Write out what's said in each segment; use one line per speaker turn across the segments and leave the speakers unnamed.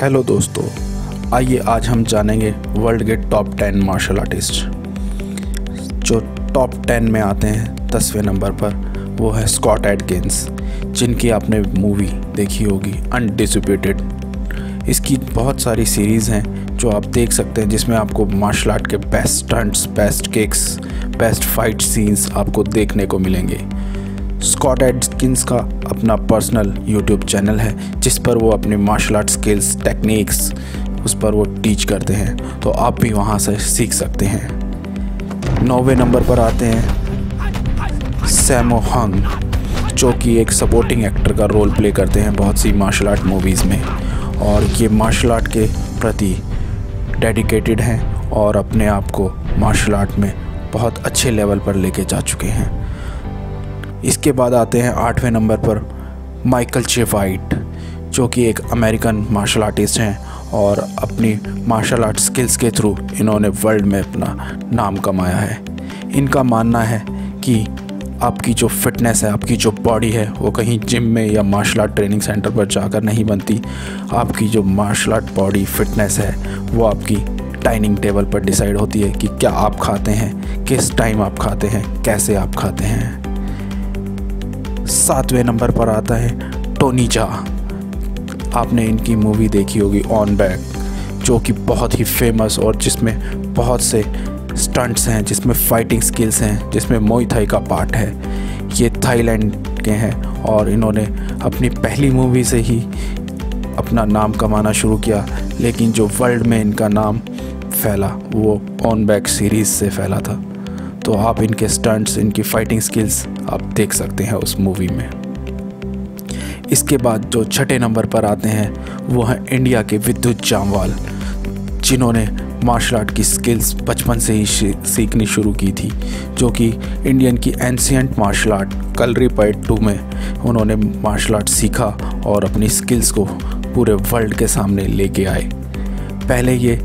Hello दोस्तों, आइए आज हम जानेंगे वर्ल्ड के टॉप टेन मार्शल आर्टिस्ट जो टॉप टेन में आते हैं, दसवें नंबर पर, वो है स्कॉट एडकिंस जिनकी आपने मूवी देखी होगी अनडिसप्यूटेड इसकी बहुत सारी सीरीज़ हैं, जो आप देख सकते हैं, जिसमें आपको मार्शल आर्ट के best stunts best kicks best fight scenes आपको देखने को मिलेंगे। स्कॉट एड एडकिंस का अपना पर्सनल यूट्यूब चैनल है, जिस पर वो अपने मार्शल आर्ट स्किल्स टेक्निक्स उस पर वो टीच करते हैं। तो आप भी वहाँ से सीख सकते हैं। नौवे नंबर पर आते हैं सैमो हंग जो कि एक सपोर्टिंग एक्टर का रोल प्ले करते हैं बहुत सी मार्शल आर्ट मूवीज़ में। और ये मार्शल आर्ट के प्रति डेडिकेटेड हैं और अपने आप को मार्शल आर्ट में बहुत अच्छे लेवल पर लेके जा चुके हैं। इसके बाद आते हैं आठवें नंबर पर माइकल चेफाइट जो कि एक अमेरिकन मार्शल आर्टिस्ट हैं और अपनी मार्शल आर्ट स्किल्स के थ्रू इन्होंने वर्ल्ड में अपना नाम कमाया है। इनका मानना है कि आपकी जो फिटनेस है, आपकी जो बॉडी है, वो कहीं जिम में या मार्शल आर्ट ट्रेनिंग सेंटर पर जाकर नहीं बनती। आपकी जो मार्शल आर्ट बॉडी फिटनेस है, वो आपकी डाइनिंग टेबल पर डिसाइड होती है कि क्या आप खाते हैं, किस टाइम आप खाते हैं, कैसे आप खाते हैं। सातवें नंबर पर आता है, टोनी जा आपने इनकी मूवी देखी होगी ऑन बैक जो कि बहुत ही फ़ेमस और जिसमें बहुत से स्टंट्स हैं, जिसमें फाइटिंग स्किल्स हैं, जिसमें मोई थाई का पार्ट है। ये थाईलैंड के हैं और इन्होंने अपनी पहली मूवी से ही अपना नाम कमाना शुरू किया, लेकिन जो वर्ल्ड में इनका नाम फैला, वो ऑन बैक सीरीज़ से फैला था। तो आप इनके स्टंट्स इनकी फाइटिंग स्किल्स आप देख सकते हैं उस मूवी में। इसके बाद जो छठे नंबर पर आते हैं, वो हैं इंडिया के विद्युत जामवाल, जिन्होंने मार्शल आर्ट की स्किल्स बचपन से ही सीखनी शुरू की थी, जो कि इंडियन की ancient martial art Kalaripayattu में उन्होंने मार्शल आर्ट सीखा और अपनी स्किल्स को पूरे वर्ल्ड के सामने लेके आए। पहले ये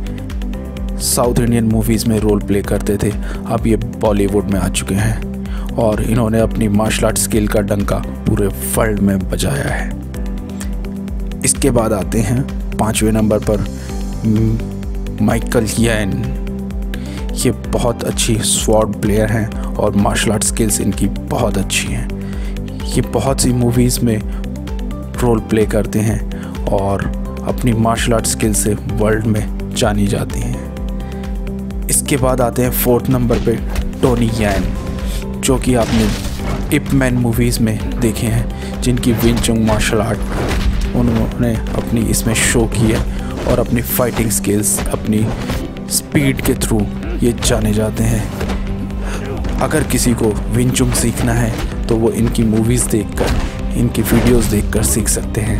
साउथ इंडियन मूवीज़ में रोल प्ले करते थे। अब ये बॉलीवुड में आ चुके हैं और इन्होंने अपनी मार्शल आर्ट स्किल का डंका पूरे वर्ल्ड में बजाया है। इसके बाद आते हैं पाँचवें नंबर पर माइकल यैन ये बहुत अच्छी स्वॉर्ड प्लेयर हैं और मार्शल आर्ट स्किल्स इनकी बहुत अच्छी हैं। ये बहुत सी मूवीज़ में रोल प्ले करते हैं और अपनी मार्शल आर्ट स्किल से वर्ल्ड में जानी जाती हैं। इसके बाद आते हैं फोर्थ नंबर पे, टोनी यैन, जो कि आपने इप मैन मूवीज़ में देखे हैं, जिनकी विन विंचुंग मार्शल आर्ट उन्होंने अपनी इसमें शो की है और अपनी फाइटिंग स्किल्स अपनी स्पीड के थ्रू ये जाने जाते हैं। अगर किसी को विंचुंग सीखना है तो वो इनकी मूवीज़ देखकर, इनकी वीडियोस देखकर सीख सकते हैं।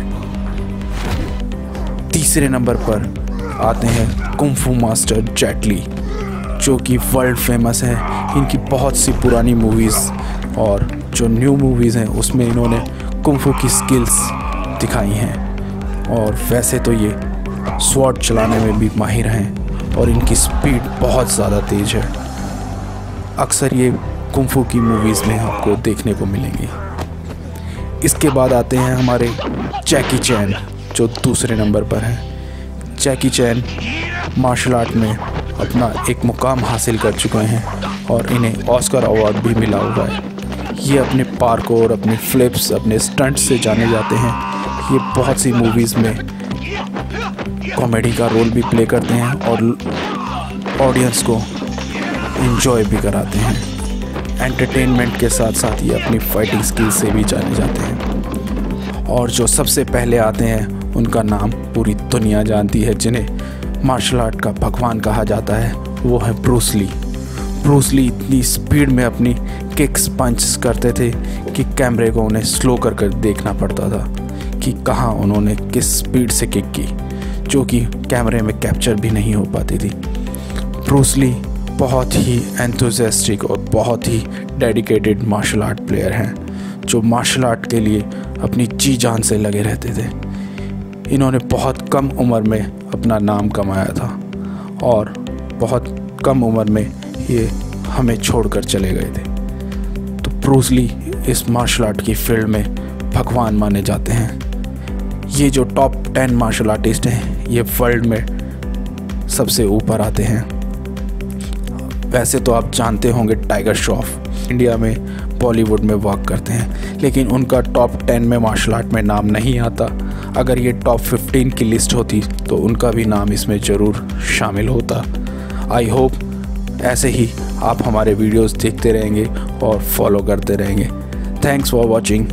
तीसरे नंबर पर आते हैं कुंफू मास्टर जेटली जो कि वर्ल्ड फ़ेमस है। इनकी बहुत सी पुरानी मूवीज़ और जो न्यू मूवीज़ हैं, उसमें इन्होंने कुंफू की स्किल्स दिखाई हैं। और वैसे तो ये स्वॉट चलाने में भी माहिर हैं और इनकी स्पीड बहुत ज़्यादा तेज़ है। अक्सर ये कुंफू की मूवीज़ में आपको देखने को मिलेंगी। इसके बाद आते हैं हमारे जैकी चैन जो दूसरे नंबर पर हैं। जैकी चैन मार्शल आर्ट में अपना एक मुकाम हासिल कर चुके हैं और इन्हें ऑस्कर अवार्ड भी मिला हुआ है। ये अपने पार्क और अपने फ्लिप्स, अपने स्टंट से जाने जाते हैं। ये बहुत सी मूवीज़ में कॉमेडी का रोल भी प्ले करते हैं और ऑडियंस को इन्जॉय भी कराते हैं। एंटरटेनमेंट के साथ साथ ये अपनी फाइटिंग स्किल से भी जाने जाते हैं। और जो सबसे पहले आते हैं, उनका नाम पूरी दुनिया जानती है, जिन्हें मार्शल आर्ट का भगवान कहा जाता है, वो है ब्रूसली ब्रूसली इतनी स्पीड में अपनी किक्स पंच करते थे कि कैमरे को उन्हें स्लो कर कर देखना पड़ता था कि कहाँ उन्होंने किस स्पीड से किक की, जो कि कैमरे में कैप्चर भी नहीं हो पाती थी। ब्रूसली बहुत ही एंथुजियास्टिक और बहुत ही डेडिकेटेड मार्शल आर्ट प्लेयर हैं, जो मार्शल आर्ट के लिए अपनी जी जान से लगे रहते थे। इन्होंने बहुत कम उम्र में अपना नाम कमाया था और बहुत कम उम्र में ये हमें छोड़कर चले गए थे। तो ब्रूसली इस मार्शल आर्ट की फ़ील्ड में भगवान माने जाते हैं। ये जो टॉप टेन मार्शल आर्टिस्ट हैं, ये वर्ल्ड में सबसे ऊपर आते हैं। वैसे तो आप जानते होंगे टाइगर श्रॉफ इंडिया में, बॉलीवुड में वर्क करते हैं, लेकिन उनका टॉप टेन में मार्शल आर्ट में नाम नहीं आता। अगर ये टॉप फिफ्टीन की लिस्ट होती तो उनका भी नाम इसमें ज़रूर शामिल होता। आई होप ऐसे ही आप हमारे वीडियोस देखते रहेंगे और फॉलो करते रहेंगे। Thanks for watching